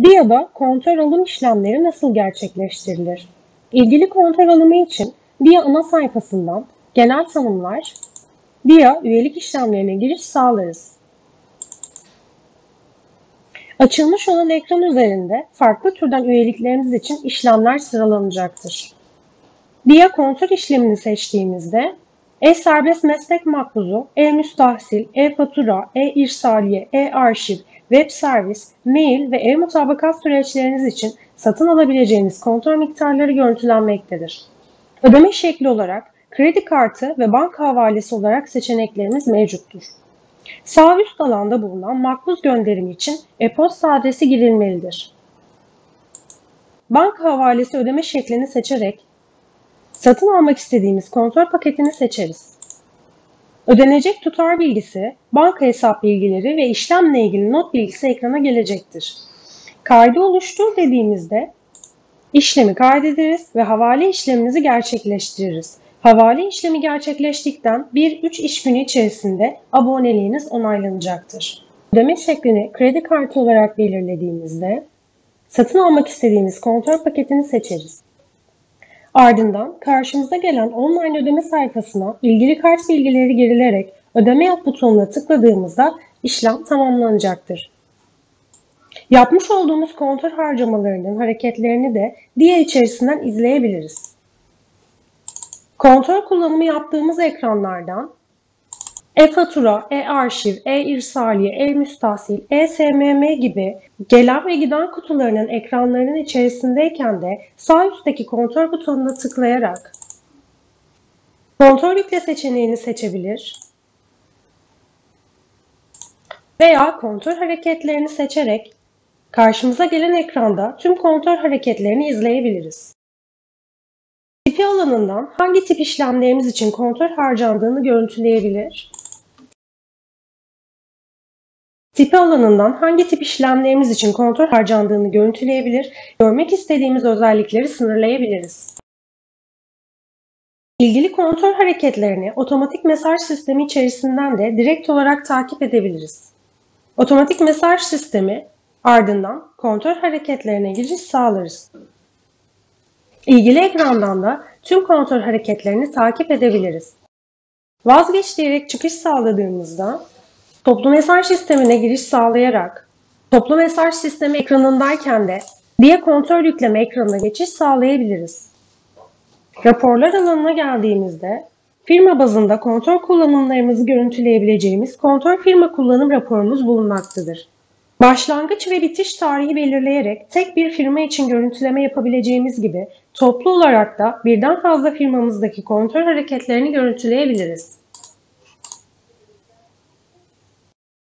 DIA'da kontrol alım işlemleri nasıl gerçekleştirilir? İlgili kontrol alımı için DIA ana sayfasından genel tanımlar, DIA üyelik işlemlerine giriş sağlarız. Açılmış olan ekran üzerinde farklı türden üyeliklerimiz için işlemler sıralanacaktır. DIA kontrol işlemini seçtiğimizde e-serbest meslek makbuzu, e-müstahsil, e-fatura, e-irsaliye, e-arşiv, web servis, mail ve e-mutabakat süreçleriniz için satın alabileceğiniz kontrol miktarları görüntülenmektedir. Ödeme şekli olarak kredi kartı ve banka havalesi olarak seçeneklerimiz mevcuttur. Sağ üst alanda bulunan makbuz gönderimi için e-posta adresi girilmelidir. Banka havalesi ödeme şeklini seçerek satın almak istediğimiz kontrol paketini seçeriz. Ödenecek tutar bilgisi, banka hesap bilgileri ve işlemle ilgili not bilgisi ekrana gelecektir. Kaydı oluştur dediğimizde işlemi kaydederiz ve havale işlemimizi gerçekleştiririz. Havale işlemi gerçekleştikten 1-3 iş günü içerisinde aboneliğiniz onaylanacaktır. Ödeme şeklini kredi kartı olarak belirlediğimizde satın almak istediğimiz kontrol paketini seçeriz. Ardından karşımıza gelen online ödeme sayfasına ilgili kart bilgileri girilerek ödeme yap butonuna tıkladığımızda işlem tamamlanacaktır. Yapmış olduğumuz kontrol harcamalarının hareketlerini de diğer içerisinden izleyebiliriz. Kontrol kullanımı yaptığımız ekranlardan e-fatura, e-arşiv, e-irsaliye, e-müstahsil, e-SMM gibi gelen ve giden kutularının ekranlarının içerisindeyken de sağ üstteki kontrol butonuna tıklayarak kontrol yükle seçeneğini seçebilir veya kontrol hareketlerini seçerek karşımıza gelen ekranda tüm kontrol hareketlerini izleyebiliriz. Tipi alanından hangi tip işlemlerimiz için kontrol harcandığını görüntüleyebilir Tipi alanından hangi tip işlemlerimiz için kontrol harcandığını görüntüleyebilir, görmek istediğimiz özellikleri sınırlayabiliriz. İlgili kontrol hareketlerini otomatik mesaj sistemi içerisinden de direkt olarak takip edebiliriz. Otomatik mesaj sistemi ardından kontrol hareketlerine giriş sağlarız. İlgili ekrandan da tüm kontrol hareketlerini takip edebiliriz. Vazgeç diyerek çıkış sağladığımızda Toplu mesaj sistemine giriş sağlayarak toplu mesaj sistemi ekranındayken de diye kontrol yükleme ekranına geçiş sağlayabiliriz. Raporlar alanına geldiğimizde firma bazında kontrol kullanımlarımızı görüntüleyebileceğimiz kontrol firma kullanım raporumuz bulunmaktadır. Başlangıç ve bitiş tarihi belirleyerek tek bir firma için görüntüleme yapabileceğimiz gibi toplu olarak da birden fazla firmamızdaki kontrol hareketlerini görüntüleyebiliriz.